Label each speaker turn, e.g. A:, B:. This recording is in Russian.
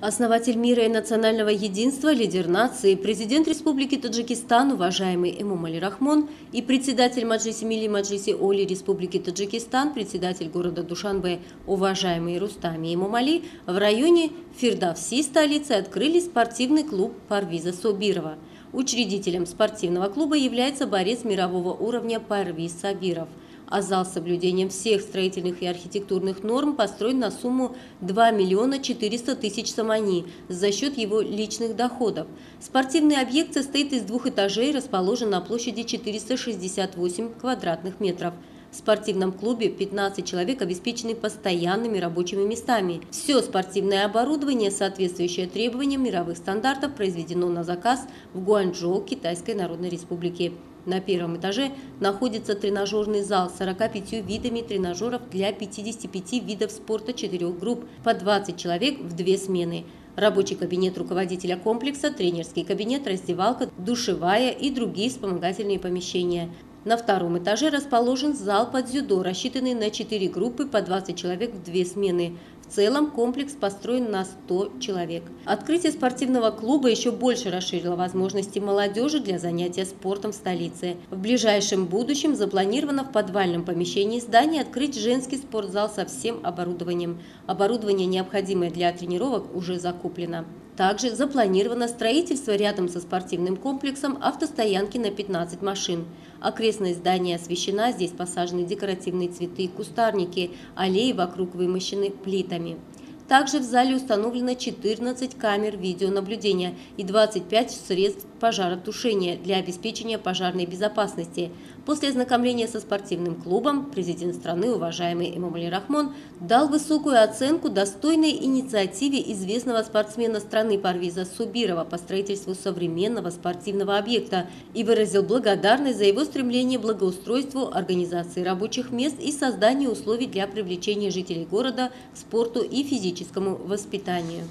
A: Основатель мира и национального единства, лидер нации, президент Республики Таджикистан, уважаемый Эмомали Рахмон и председатель Маджлиси Мили Маджлиси Оли Республики Таджикистан, председатель города Душанбе, уважаемый Рустами Эмомали, в районе Фирдавси столицы открыли спортивный клуб Парвиза Собирова. Учредителем спортивного клуба является борец мирового уровня Парвиз Сабиров – а зал с соблюдением всех строительных и архитектурных норм построен на сумму 2 миллиона 400 тысяч самани за счет его личных доходов. Спортивный объект состоит из двух этажей, расположен на площади 468 квадратных метров. В спортивном клубе 15 человек обеспечены постоянными рабочими местами. Все спортивное оборудование, соответствующее требованиям мировых стандартов, произведено на заказ в Гуанчжоу, Китайской Народной Республике. На первом этаже находится тренажерный зал с 45 видами тренажеров для 55 видов спорта четырех групп, по 20 человек в две смены. Рабочий кабинет руководителя комплекса, тренерский кабинет, раздевалка, душевая и другие вспомогательные помещения. На втором этаже расположен зал под дзюдо, рассчитанный на 4 группы по 20 человек в две смены. В целом комплекс построен на 100 человек. Открытие спортивного клуба еще больше расширило возможности молодежи для занятия спортом в столице. В ближайшем будущем запланировано в подвальном помещении здания открыть женский спортзал со всем оборудованием. Оборудование, необходимое для тренировок, уже закуплено. Также запланировано строительство рядом со спортивным комплексом автостоянки на 15 машин. Окрестное здание освещена, здесь посажены декоративные цветы и кустарники, аллеи вокруг вымощены плитами. también. Также в зале установлено 14 камер видеонаблюдения и 25 средств пожаротушения для обеспечения пожарной безопасности. После ознакомления со спортивным клубом президент страны, уважаемый Эмомали Рахмон, дал высокую оценку достойной инициативе известного спортсмена страны Парвиза Субирова по строительству современного спортивного объекта и выразил благодарность за его стремление благоустройству, организации рабочих мест и созданию условий для привлечения жителей города к спорту и физическому физическому воспитанию.